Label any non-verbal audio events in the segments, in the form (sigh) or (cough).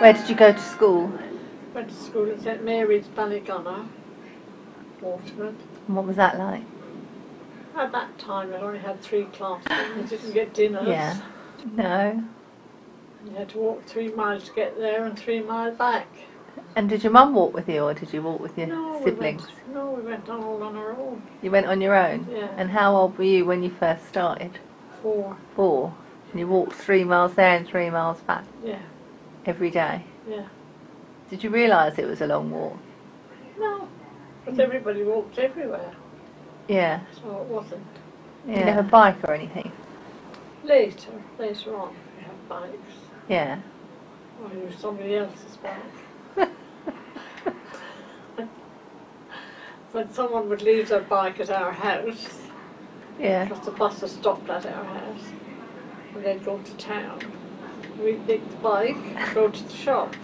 Where did you go to school? Went to school at St Mary's Ballygunner, Waterford. And what was that like? At that time, I only had three classes. I didn't get dinners. Yeah. No. You had to walk three miles to get there and three miles back. And did your mum walk with you, or did you walk with your No, siblings? We went, no, we went on all on our own. You went on your own. Yeah. And how old were you when you first started? Four. Four. And you walked three miles there and three miles back Yeah, every day. yeah. Did you realise it was a long walk? No, because everybody walked everywhere, Yeah. so it wasn't. You didn't have a bike or anything? Later, later on, we had bikes. Yeah. Or I used somebody else's bike. (laughs) when someone would leave their bike at our house, Yeah. because the buses stopped at our house, and they'd go to town, we'd take the bike, go to the shop.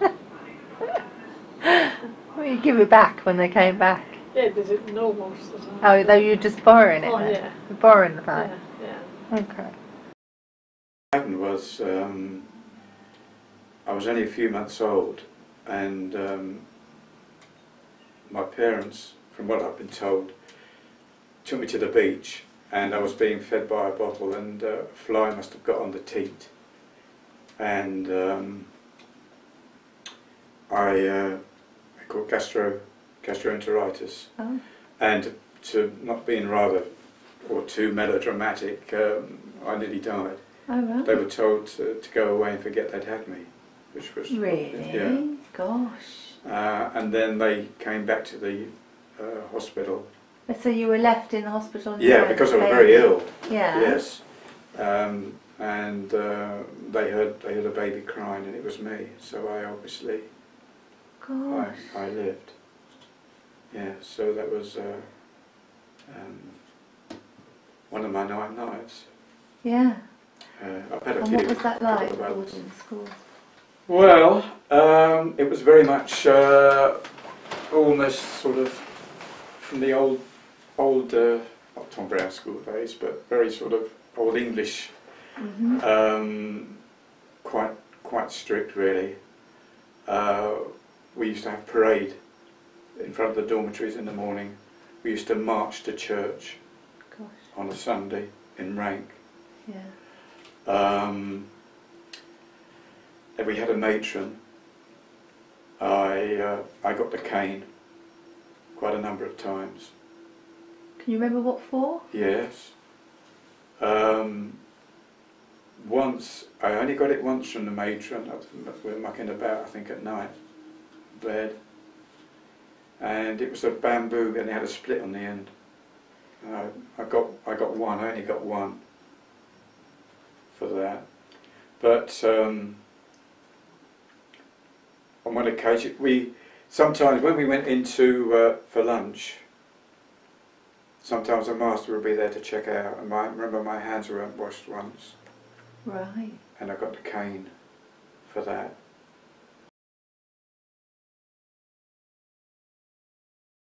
(laughs) Well, you give it back when they came back. Yeah, they didn't know most of the time. Oh, though you're just borrowing it. Oh, then? yeah. You're borrowing the bike. Yeah, yeah. Okay. happened was um, I was only a few months old, and um, my parents, from what I've been told, took me to the beach, and I was being fed by a bottle, and uh, a fly must have got on the teat, and um, I, uh, I caught gastro gastroenteritis, Oh. and to not being rather or too melodramatic, um, I nearly died Oh, right. they were told to, to go away and forget they'd had me, which was Really? yeah. Gosh. Uh, and then they came back to the uh, hospital. So you were left in the hospital? Yeah, because I was very ill. Yeah. Yes, um, and uh, they heard they heard a baby crying, and it was me. So I obviously I, I lived. Yeah, so that was uh, um, one of my nine nights. Yeah. Uh, I've had a And few. what was that like, others. school? Well, um, it was very much uh, almost sort of from the old, old, uh, not Tom Brown school days, but very sort of old English, Mm-hmm. um, quite quite strict really. Uh, we used to have parade in front of the dormitories in the morning. We used to march to church Gosh. on a Sunday in rank. Yeah. Um, then we had a matron. I uh, I got the cane quite a number of times. Can you remember what for? Yes. Um, once I only got it once from the matron. We were mucking about, I think, at night, bed, and it was a bamboo, and it had a split on the end. I, I got I got one. I only got one for that, but. Um, on one occasion, we sometimes when we went into uh, for lunch, sometimes the master would be there to check out. And I remember my hands weren't washed once, Right. and I got the cane for that.